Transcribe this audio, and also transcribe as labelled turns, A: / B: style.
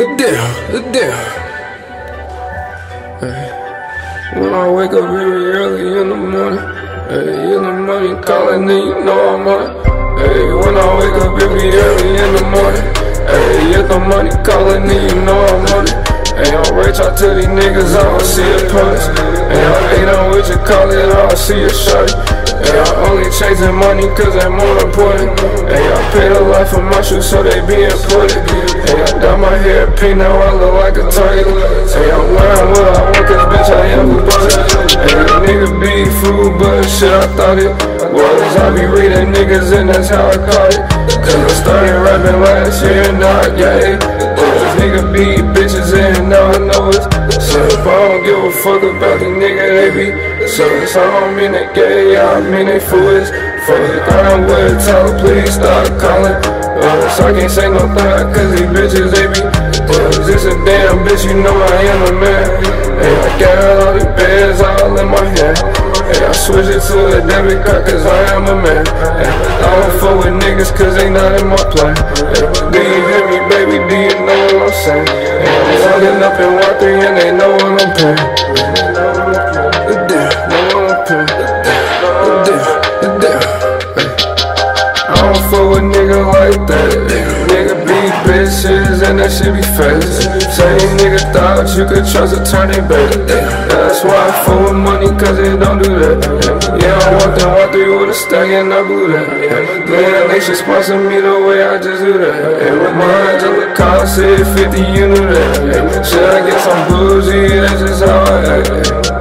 A: Damn, damn. When I wake up very early in the morning, hey, in the morning calling, then you know I'm on. Hey, when I wake up very early in the morning, hey, if the money calling, then you know I'm on it. Hey, I'm rich, I tell these niggas I don't see a punish. Hey, I ain't on what you call it, I don't see a shorty. Hey, I only chasing money cause I'm more important. Hey, I paid a lot for my shoes so they be important. I my hair pink, now I look like a target. Hey, I'm wearing what I want cause bitch I am a butter. Hey, nigga be food, but shit I thought it was. I be reading niggas and that's how I caught it. Cause I started rapping last year and now I got it. Nigga be bitches and now I know it. So if I don't give a fuck about the nigga they be So it's I don't mean they gay, I mean they foolish Fuck the ground with a tell please stop calling So I can't say no thought cause these bitches they be bitch, you know I am a man. Hey, I got all the bands all in my hand. Hey, I switch it to a debit card cause I am a man. Hey, I don't fuck with niggas cause they not in my plan. Hey, Do you hear me baby, do you know what I'm saying? Hey, I'm loading up in Y3 and they know what I'm paying. I don't fuck with nigga like that. Nigga be bitches and that shit be fast Same nigga thought you could trust a turn it back That's why I fuck with money cause it don't do that. Yeah, I want them walk through with a stack and I blew that Man, they should sponsor me the way I just do that. And with my Angela car said 50, you knew that. Should I get some bougie? That's just how I act